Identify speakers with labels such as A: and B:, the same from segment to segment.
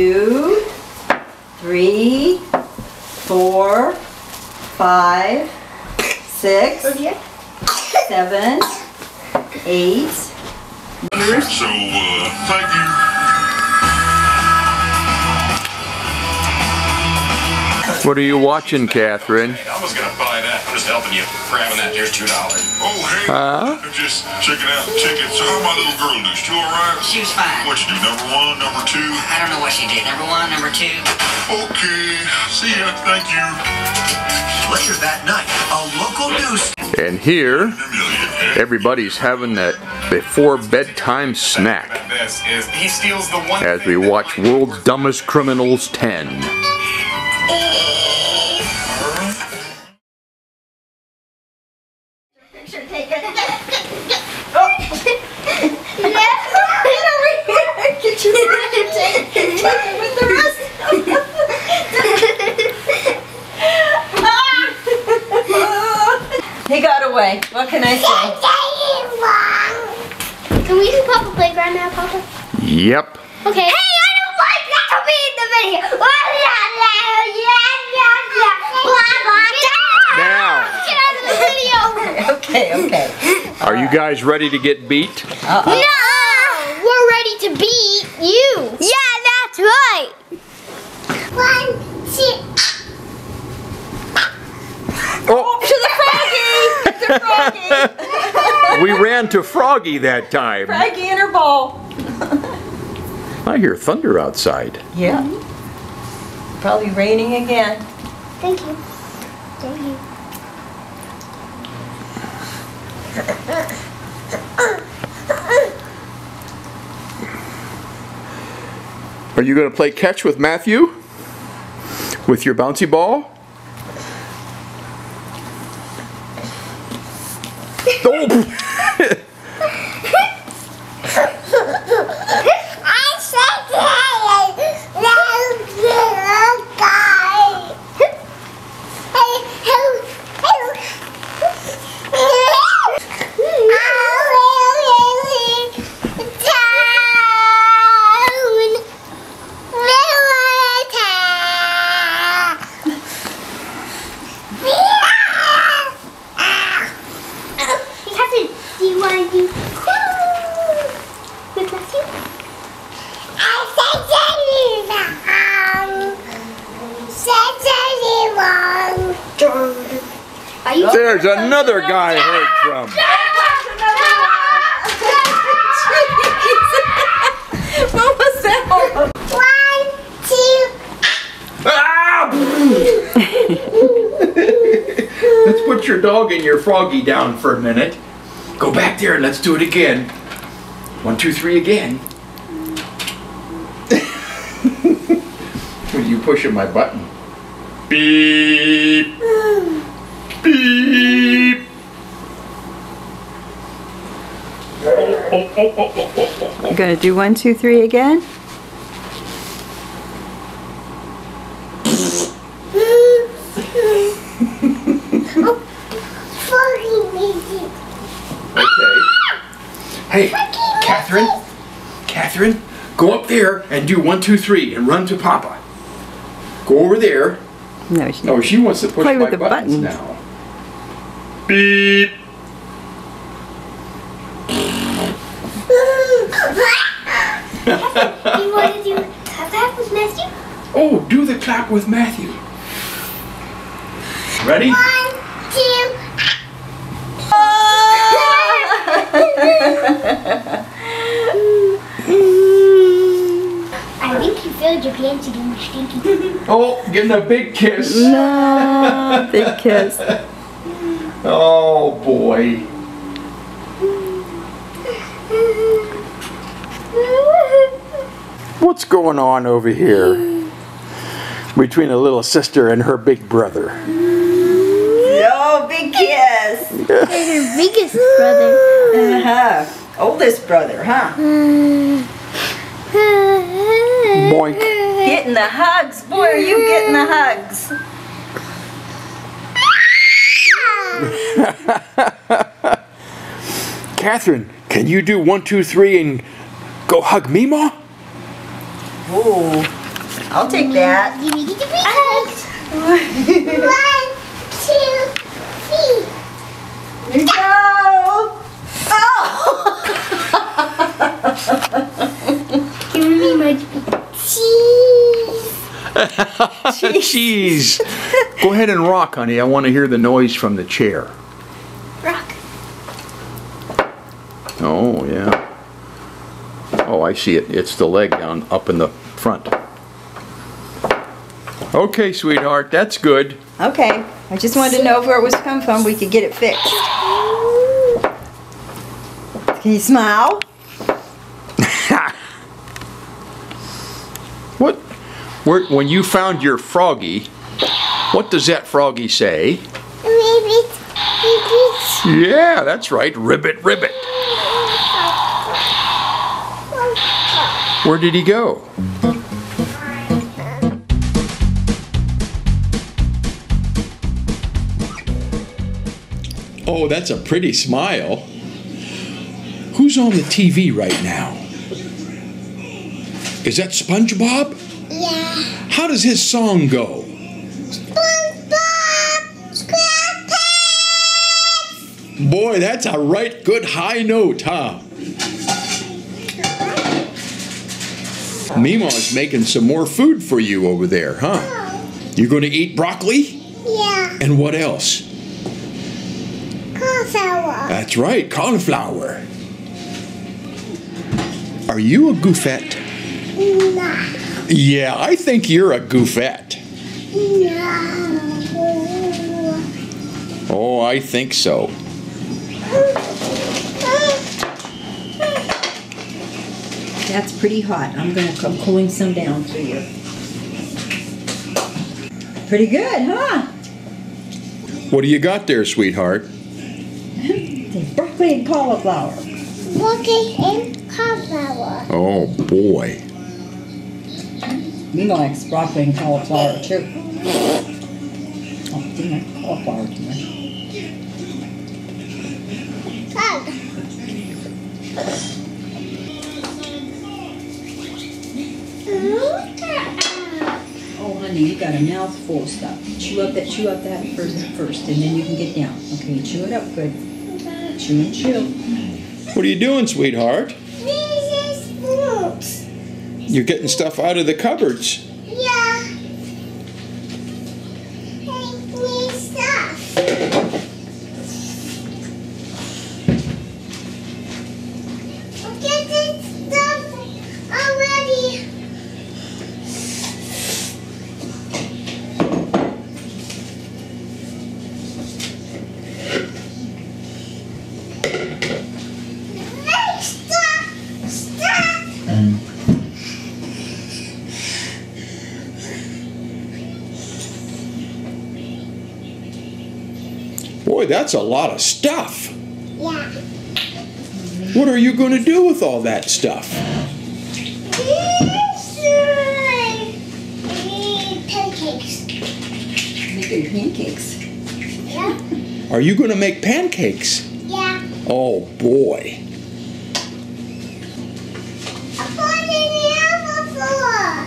A: two, three, four, five, six, seven, eight.
B: So, uh, thank you.
C: What are you watching, Catherine?
D: I was gonna buy that. I'm just helping you. Grabbing that. Here's two dollars.
B: Oh, hey.
C: Huh?
B: I'm just checking out the tickets. So, how my little girl do? She alright?
E: She was fine.
B: What you do? Number one, number two?
E: I don't know what she did. Number one, number two.
B: Okay. See ya. Thank you.
F: Later that night, a local news
C: And here, everybody's having that before bedtime snack
D: this is he steals the one.
C: as we watch World's Dumbest Criminals 10.
A: Picture taken. Oh. Get over here. Get your picture taken. Take it with the rest. he got away. What can I say?
G: Can we use Papa Playground now, Papa?
C: Yep.
G: Okay. Hey, I don't like that to be in the video.
C: Oh, now,
G: Get out of the video.
A: Okay, okay.
C: are you guys ready to get beat?
G: No, we're ready to beat you. Yeah, that's right. One, two.
C: Oh,
A: To the froggy! The froggy!
C: we ran to Froggy that time.
A: Froggy in her ball.
C: I hear thunder outside.
A: Yeah. Probably raining again.
G: Thank you. Thank you.
C: Are you going to play catch with Matthew? With your bouncy ball? Oh!
G: I said Do you want to do with Matthew? Are you
C: There's another guy I heard from.
A: what was that?
G: one, two,
C: Ah! let's put your dog and your froggy down for a minute. Go back there and let's do it again. One, two, three again. You pushing my button. Beep.
A: You gonna do one, two, three again?
C: Okay. Hey, Catherine. Catherine, go up there and do one, two, three, and run to Papa. Go over there.
A: No, she
C: Oh, she wants to push
A: Play with the
C: buttons,
A: buttons.
C: now. Beep.
G: You want to do that with Matthew?
C: Oh, do the clap with Matthew. Ready?
G: One, two. I think you filled your pants again, stinky.
C: Oh, getting a big kiss.
A: No, big kiss.
C: Oh boy. What's going on over here between a little sister and her big brother?
A: Oh, big kiss.
G: Your biggest brother.
A: Uh-huh. Oldest brother, huh?
C: Boink.
A: Getting the hugs. Boy, are you getting the hugs.
C: Catherine, can you do one, two, three, and go hug Mima?
A: Ooh. I'll take that.
G: Gimme, gimme, gimme. One, two, three.
A: Here you go. Oh!
G: Give me my cheese.
C: cheese. Cheese. Go ahead and rock, honey. I want to hear the noise from the chair.
G: Rock.
C: Oh, yeah. Oh, I see it. It's the leg down up in the front. Okay, sweetheart, that's good.
A: Okay. I just wanted to know where it was come from. We could get it fixed. Can you smile?
C: What? Where, when you found your froggy, what does that froggy say?
G: Ribbit, ribbit.
C: Yeah, that's right. Ribbit, ribbit. Where did he go? Oh, that's a pretty smile. Who's on the TV right now? Is that SpongeBob?
G: Yeah.
C: How does his song go?
G: SpongeBob SquarePants.
C: Boy, that's a right good high note, huh? Mima's making some more food for you over there, huh? You're going to eat broccoli?
G: Yeah.
C: And what else?
G: Cauliflower.
C: That's right, cauliflower. Are you a goofette?
G: Nah.
C: Yeah, I think you're a goofette.
G: No.
C: Oh, I think so.
A: That's pretty hot. I'm gonna come cooling some down for you. Pretty good, huh?
C: What do you got there, sweetheart?
A: Broccoli and cauliflower.
G: Walking in cauliflower.
C: Oh, boy.
A: Mima likes broccoli and cauliflower too. Oh, didn't like cauliflower too much.
G: Hug.
A: Oh, honey, you got a mouthful of stuff. Chew up that, chew up that first, first, and then you can get down. Okay, chew it up good. Chew and chew.
C: What are you doing, sweetheart?
G: This is fruits.
C: You're getting stuff out of the cupboards.
G: Yeah. Make me stuff. Get this stuff already. Make stuff. Stuff.
C: Boy, that's a lot of stuff.
G: Yeah.
C: What are you going to do with all that stuff?
G: This is pancakes.
A: Making pancakes.
G: Yeah.
C: Are you going to make pancakes?
G: Yeah.
C: Oh, boy.
G: I put in the other floor.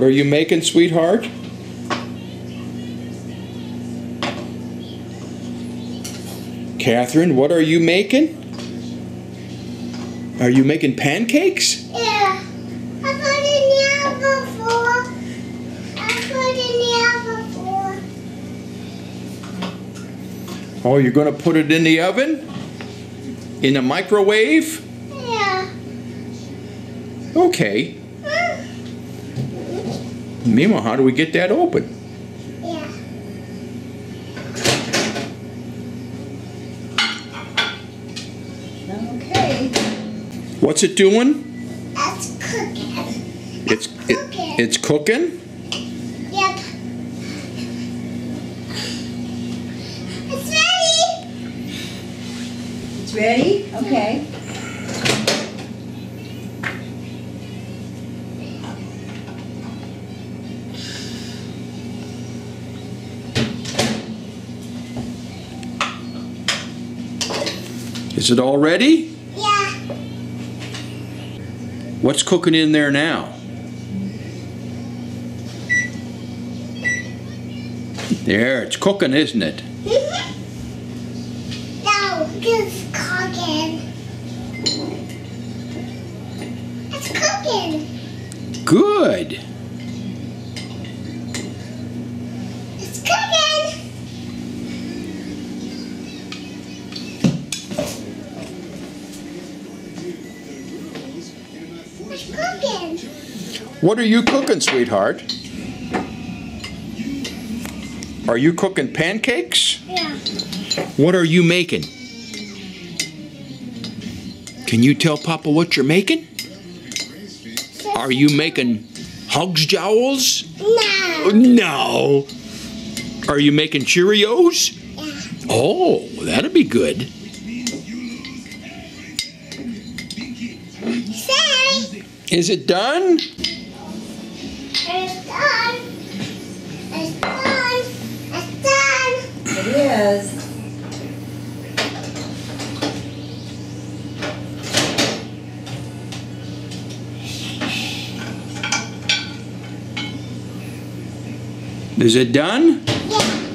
C: What are you making, sweetheart? Catherine, what are you making? Are you making pancakes?
G: Yeah. I put in the floor. I put in the floor.
C: Oh, you're going to put it in the oven? In the microwave?
G: Yeah.
C: Okay. Mima, how do we get that open?
G: Yeah.
A: Okay.
C: What's it doing?
G: That's cooking.
C: It's it, it's cooking.
G: Yep. It's ready.
A: It's ready? Okay.
C: Is it all ready?
G: Yeah.
C: What's cooking in there now? There, it's cooking, isn't it?
G: no, it's cooking. It's cooking.
C: Good. What are you cooking, sweetheart? Are you cooking pancakes?
G: Yeah.
C: What are you making? Can you tell Papa what you're making? Are you making hugs jowls?
G: No.
C: No. Are you making Cheerios? Yeah. Oh, that'd be good.
G: Say,
C: Is it done?
G: It's done. It's done. It's done.
A: It is.
C: Is it done?
G: Yeah.